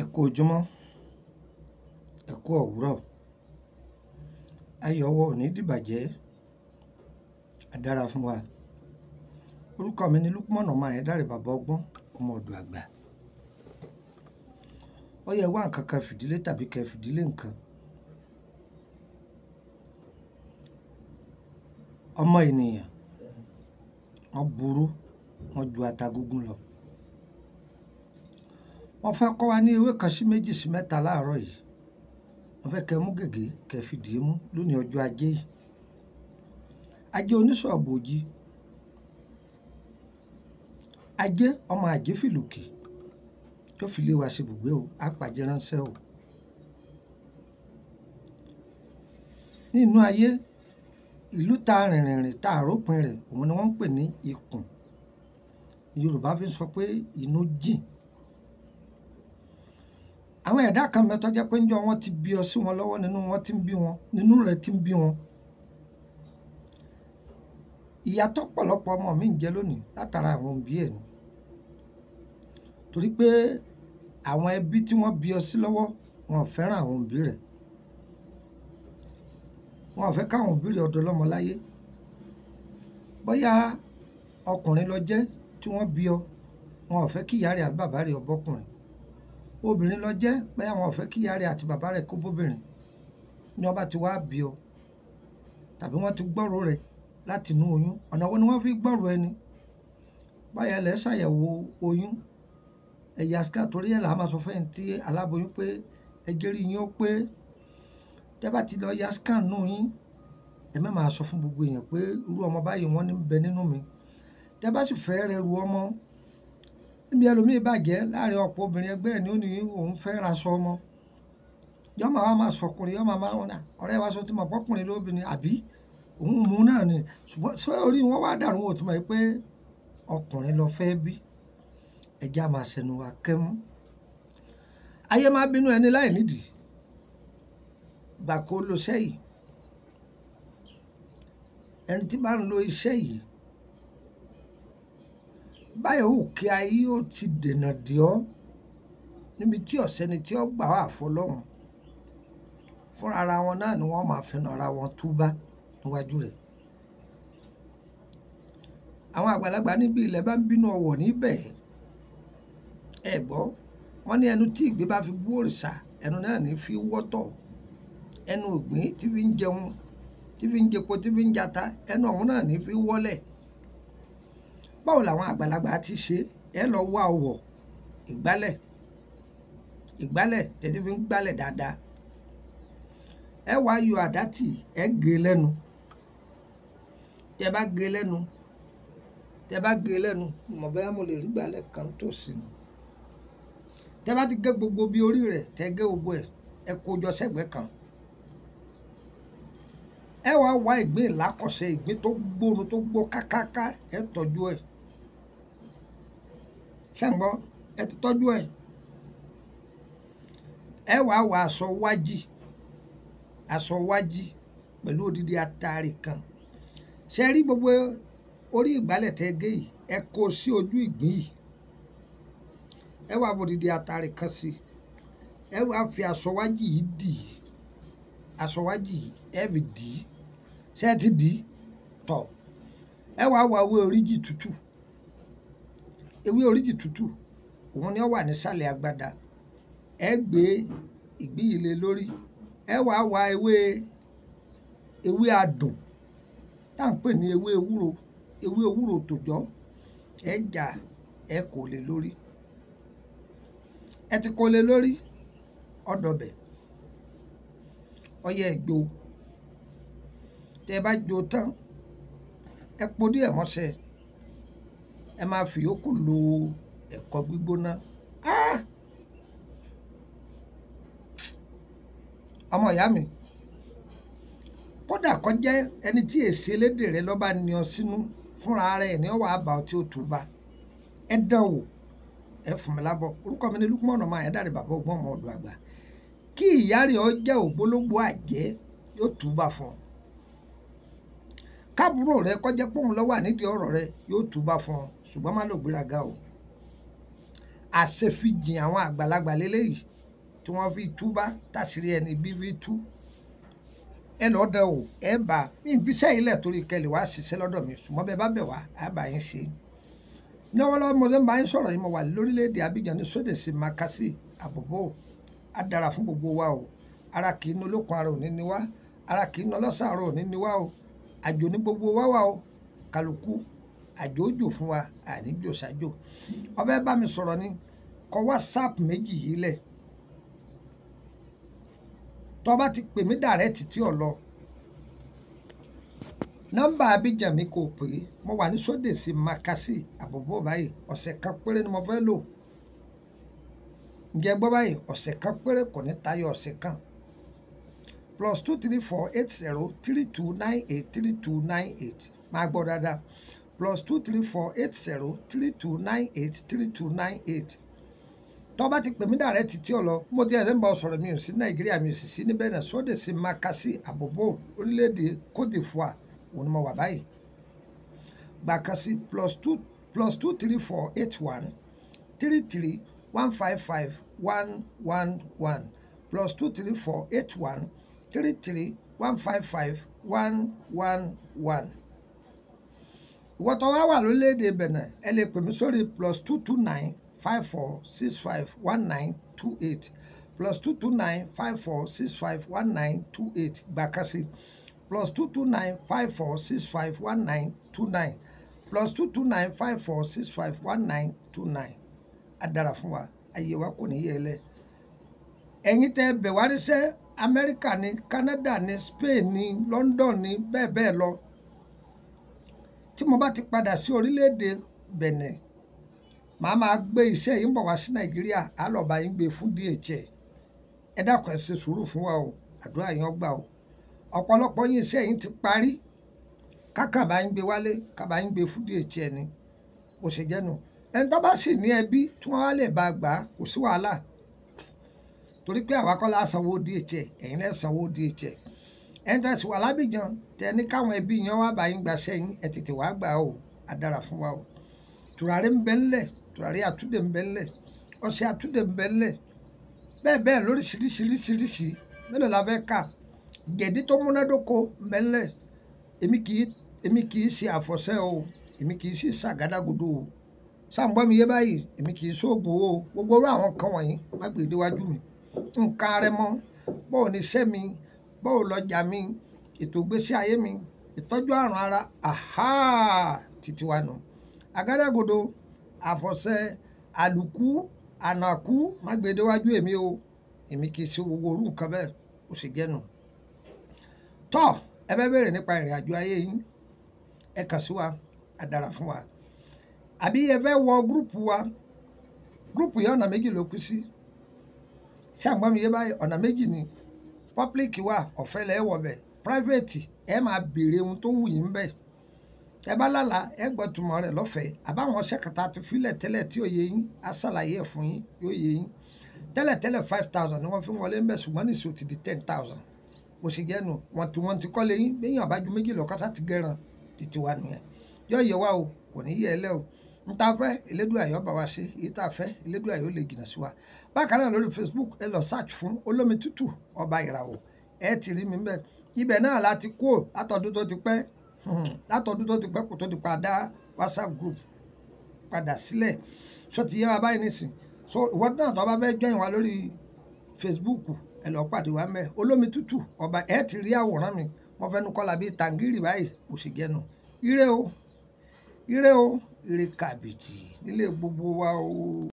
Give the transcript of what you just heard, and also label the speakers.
Speaker 1: ẹ kú ojúmọ́. Ẹ kú òwúrọ̀. Ayọ̀ ọwọ́ òní dìbàjẹ́. Á dára fún wa. Orúkọ mi ni Lukman ọmọ Ayédáre bàbá ọgbọ́n ọmọ ọ̀dọ̀ àgbà. Ó yẹ wá nǹkan kan fìdílé tàbí kẹ́ fìdílé nǹkan. Ọmọ ènìyàn wọ́n burú wọ́n ju atagúngún lọ wọ́n fẹ́ kọ́ wa ní ewé kan sí méjì sí mẹ́ta láàárọ̀ yìí. Wọ́n fẹ́ kẹ́ mú gègé kẹ́ fi dì í mú lónìí ọjọ́ ajé yìí. Ajé oníṣọ̀bù òjì. Ajé ọmọ ajé fìlùkì tó fi lé wa ṣe bùgbé o àpàjẹ ránṣẹ́ o. Nínú ayé ìlú ta rìnrìnrìn ta àrópin rẹ̀ òun ni wọ́n ń pè ní ikùn. Yorùbá fi sọ pé inú jìn àwọn ẹ̀dá kan mẹ́tọ́ jẹ́ pé ńjọ́ wọn ti bí ọ sí wọn lọ́wọ́ nínú wọn ti ń bí wọn nínú rẹ̀ ti ń bí wọn. Ìyàtọ̀ pọ̀lọpọ̀ ọmọ mi ń jẹ lónìí látara àwọn òbí ẹ̀ ni. Torí pé àwọn ẹbí tí wọ́n bí ọ sí lọ́wọ́ wọn fẹ́ràn àwọn òbí rẹ̀. Wọn fẹ́ káwọn òbí rẹ̀ ọ̀dọ́ lọ́mọ láyé. Bóyá ọkùnrin lọ jẹ́ tí wọ́n bí ọ wọn fẹ́ kí ìyá rẹ̀ àbí bàbá rẹ̀ ọbọ̀kùnrin obìnrin lọ jẹ́ bóyá wọn ò fẹ́ kí ìyá rẹ̀ àti bàbá rẹ̀ kó bóbìnrin. Ní wọ́n bá ti wá bí ọ tàbí wọ́n ti gbọ́rò rẹ̀ láti inú oyún ọ̀nà wo ni wọ́n fi gbọ́rò ẹni? Báyà lẹ́ ṣàyẹ̀wò oyún. Ẹ̀yà sika torí ẹ̀ là á máa sọ fẹ́yìn tí aláboyún pé ẹjẹ́ rí yín ó pé. Tẹ́ bá ti lọ ya scan nù yín ẹ má máa sọ fún gbogbo èèyàn pé irú ọmọ báyìí wọ́n ní bẹ nínú mi. Tẹ́ sì fẹ́ rẹ ru ọmọ níbi ẹlòmíì bàjẹ́ láàárín ọ̀pọ̀ obìnrin ẹgbẹ́ ẹ̀ ní ó ní òun fẹ́ ra sọ ọmọ. Yọ́mọ̀ wa máa sọkùnrin yọ́mọ̀ máa wọn náà ọ̀rẹ́ wa sọ ti mọ̀ pọ́kùnrin lóbìnrin àbí? Òun mú náà ni. Ṣùgbọ́n sọ orí wọn wá dàrú wọn ò tún mọ̀ pé ọkùnrin lọ fẹ́ bí? Ẹja máa ṣẹnu wa kẹ́mú ayé máa bínú ẹni láì nídìí. Gbà kó lo iṣẹ́ yìí. Ẹni tí bá ń lo iṣẹ́ yìí báyọ̀ wù kí ayé ó ti dènà dì ọ́ níbi tí ọ̀sẹ́ni tí ó gbà wà fọlọ́run fúnra ara wọn náà ni wọ́n máa fẹnu ara wọn túbá níwájú rẹ̀. Àwọn àgbàlagbà níbi ilẹ̀ bá ń bínú ọwọ̀ níbẹ̀. Ẹ gbọ́ wọ́n ní ẹnu tí ìgbé bá fi bú òrìṣà ẹnu náà ní fi wọ́tọ̀. Ẹnu ògbín tí fi ń jẹun tí fi ń jẹpo tí fi ń jata ẹnu ọ̀hún náà ní fi wọ́lẹ̀ báwo làwọn àgbàlagbà ti ṣe? Ẹ lọ wá ọwọ̀. Ìgbálẹ̀. Ìgbálẹ̀ tẹ́tí fi ń gbálẹ̀ dáadáa. Ẹ wá yọ àdá tì ẹ gé lẹ́nu. Tẹ bá gé lẹ́nu tẹ bá gé lẹ́nu mọ̀ bẹ́ẹ̀ mo lè rí gbálẹ̀ kan tó sí ni tẹ bá ti gé gbogbo bí orí rẹ̀ tẹ gé gbogbo ẹ̀ ẹ kó jọ sẹ́gbẹ̀ẹ́ kan. Ẹ wá wá ìgbín ìlákọ̀ṣẹ́ ìgbín tó gbónu tó gbó kákáká ẹ tọ́jú ẹ̀ ṣàǹgbọ́ ẹ ti tọ́jú ẹ̀. Ẹ wá wá aṣọ wájì aṣọ wájì pẹ̀lú odidi atari kan. Ṣe rí gbogbo orí ìgbálẹ̀ tẹ gé yìí? Ẹ kó sí ojú ìgbín yìí. Ẹ wá odidi atari kan sí ẹ wá fi aṣọ wájì yìí dì í. Aṣọ wájì yìí ẹ fi dì í. Ṣe ti dì í? Tọ̀. Ẹ wá wá ewé oríjì tútù ewé oríjì tútù òun ni ó wà nísàlẹ̀ agbada. Ẹ gbé lé lórí. Ẹ wá wá ewé ewé adùn tá à ń pè ní ewé ewúro ewé ewúro tòjọ́ ẹ jà ẹ kò lè lórí. Ẹ ti kò lè lórí ọdọbẹ ọyẹ ẹgbó tẹ ẹ bá jó tán ẹ po díẹ̀ mọ́ṣẹ́ ẹ máa fi yòókù lo ẹ̀kọ gbígbóná. Ah! Ọmọ ìyá mi kódà kó jẹ́ ẹni tí èsì elédè rẹ lọ́ba ní ọ sínú fúnra rẹ̀ ní ọwọ́ àbá ọtí tù bá. Ẹ dán wò ẹ fún mi lábọ̀. Orúkọ mi ní Lukman ọmọ Ayédáre bàbá ọgbọ́n ọmọ ọdọ̀ àgbà kí ìyá rẹ̀ ọ jẹ́ ògbólógbò àjẹ́ yóò tù bá fún ọ káàbùrò rẹ kọjá pòun lọ́wọ́ ànídìí ọ̀rọ̀ rẹ yóò tù bá fún ọ. Ṣùgbọ́n má lò gbéraga o. Àṣefijìn àwọn àgbàlagbà lélẹ́yìí tí wọ́n fi túbá tàṣírí ẹni bíbí tú. Ẹ lọ́ọ́ dẹ o ẹ bá mi ìbísẹ́ ilẹ̀ torí kẹlẹ̀ wá ṣiṣẹ́ lọ́dọ̀ mi. Ṣùgbọ́n bẹ́ẹ̀ bá bẹ̀ wá á bá yín ṣe. Lọ́wọ́lọ́wọ́ mo lè ń bá yín sọ̀rọ̀ yìí mo wà lórílẹ̀‐èdè Abidjan ní sódèsì makasi àbòbò á fún gbogbo wa o. Ara kì í ní olókun ara òní ni wá. Ara kì í ní ọlọ́sàárọ̀ òní ni wá o àjò ní gbogbo wa wà o. Kálukú àjò òjò fún wa àníjò ṣájò. Ọbẹ̀ bá mi sọ̀rọ̀ ni kọ whatsapp méjì yìí lẹ̀. Tó bá ti pè mí dàrẹ́tì tí ò lọ nọ́mbà Abidjan mi kò pè é. Mo wà ní sódèsì makasi àbòbò báyìí ọ̀sẹ̀ kan péré ni mo fẹ́ lò. Ǹjẹ́ gbọ́ báyìí? Ọ̀sẹ̀ kan péré kò ní tayọ ọ̀sẹ̀ kan plus two three four eight zero three two nine eight three two nine eight. Máa gbọ́ dáadáa. Plus two three four eight zero three two nine eight three two nine eight. Tó bá ti pè mí dàrẹ́ títí ọ̀lọ́ mo ti ẹ̀rẹ́ ń bá ọ sọ̀rọ̀ mi ò sí nàìjíríà mi ò sì sí níbẹ̀ náà. Sóde sí makasi àbòbò orílẹ̀-èdè Côte d'Ivoire òun ni mo wà báyìí. Gbàkan sí plus two plus two three four eight one three three one five five one one one plus two three four eight one three three one five five one one one. Ìwọ tó wá wà lórílẹ̀‐èdè Benin ẹ lè pè mí sórí plus two two nine five four six five one nine two eight. plus two two nine five four six five one nine two eight. Gbàkásì plus two two nine five four six five one nine two nine. plus two two nine five four six five one nine two nine. Á dára fún wa ayé wa kò ní yẹ ẹ lẹ ẹ̀yin tẹ́ Amẹ́ríkà ní Canada ní Spain ní London ní bẹ́ẹ̀ bẹ́ẹ̀ lọ. Tí mo bá ti padà sí orílẹ̀-èdè Benin màá máa gbé iṣẹ́ yìí ń bọ̀ wá sí Nàìjíríà á lọ́ọ́ bá yín gbé fún DHL ẹ dákun ẹ ṣe sùúrù fún wa o àdúrà yín ọgbà o. Ọ̀pọ̀lọpọ̀ yín iṣẹ́ yín ti parí. Kákàbá yín gbé wálé kábà yín gbé fún DHL ni. Bó ṣe jẹ́nu ẹni tó bá sì ní ẹbí tí wọ́n wá lè bá gbà kò sí wàhálà torí pé àwa kọ́ la sanwó DHL ẹ̀yin lẹ́ sanwó DHL ẹni tẹ̀sí wà lábìjan tẹ ní káwọn ẹbí yẹn wá bá yín gbaṣẹ́ yín ẹ tètè wá gbà o á dára fún wa o. Tùràrí ń bẹ ńlẹ̀ tùràrí àtúndè ń bẹ ńlẹ̀ ọṣẹ àtúndè ń bẹ ńlẹ̀ bẹ́ẹ̀ bẹ́ẹ̀ lóríṣiríṣiríṣiríṣi. Mélòó la fẹ́ kà? Jẹ̀dí tó múnádóko ń bẹ ńlẹ̀ èmi kì í ṣe àfọ̀ṣẹ o èmi kì í ṣe ṣàgádágodo o nǹkan rẹ mọ́. Bọ́ọ̀ ní iṣẹ́ mi? Bọ́ọ̀ lọ́jà mi? Ètò ìgbésí ayé mi? Ìtọ́jú àrùn ara? Àhá! Títí wa nù. Àgádágodo àfọ̀ṣẹ àlùkù ànàkú má gbé déwájú èmi o. Èmi kì í ṣe gbogbo orú nǹkan bẹ́ẹ̀ ó sì jẹ́nu tọ́ ẹ bẹ́ bẹ̀rẹ̀ nípa ìrìn àjò ayé yín. Ẹ kàn sí wa á fún wa. Àbí ẹ fẹ́ wọ gúrùpù wa? Gúrùpù yẹn ọ̀nà méjì ló kú sí ṣàgbọ́n mi yé báyìí? Ọ̀nà méjì ni. Public wà ọ̀fẹ́ lẹ́ wọ̀ bẹ̀. Private ẹ máa béèrè ohun tó wù yín bẹ̀. Ẹ bá lálàá ẹ gbọ́ túmọ̀ rẹ̀ lọ́fẹ̀ẹ́. Àbáwọn ṣẹ́kàtà ti filẹ̀ tẹ́lẹ̀ tí ò yé yín á ẹ̀ fún yín yóò yé yín. Tẹ́lẹ̀ tẹ́lẹ̀ five thousand ni wọ́n fi wọlé ń bẹ̀ ṣùgbọ́n ní ìṣó ti di ten thousand. Bó ṣe jẹ́nu wọn tí wọ́n ti kọ́lé yín. Bẹ́yìn àbájú méjì lọ kásá ti gẹ̀ràn títí nìyẹn. Yóò yẹ wa o kò ní yẹ ẹ lẹ́ o n ta fẹ́ elédùn àyọ̀ bá wa ṣe èyí tá a fẹ́ elédùn àyọ̀ lè jìnnà sí wa. Bákan náà lórí Facebook ẹ lọ search fún olómi tútù ọba ìràwọ̀. Ẹ ti rí mi bẹ́ẹ̀ ibẹ̀ náà la ti kó látọdún tó ti pẹ́. Látọdún tó ti pẹ́ kó tó ti padà WhatsApp group padà sílẹ̀. So ti yẹ wa báyìí nísìn so ìwọ náà tó bá fẹ́ join wa lórí Facebook ẹ lọ pàdé wa mẹ́ olómi tútù ọba ẹ ti rí àwòrán mi. Mo fẹ́ nu kọ́la bíi tàǹgìrì báyìí kò sì jẹ́nu ire o ire o ire kàbìtì nílé gbogbo wa o.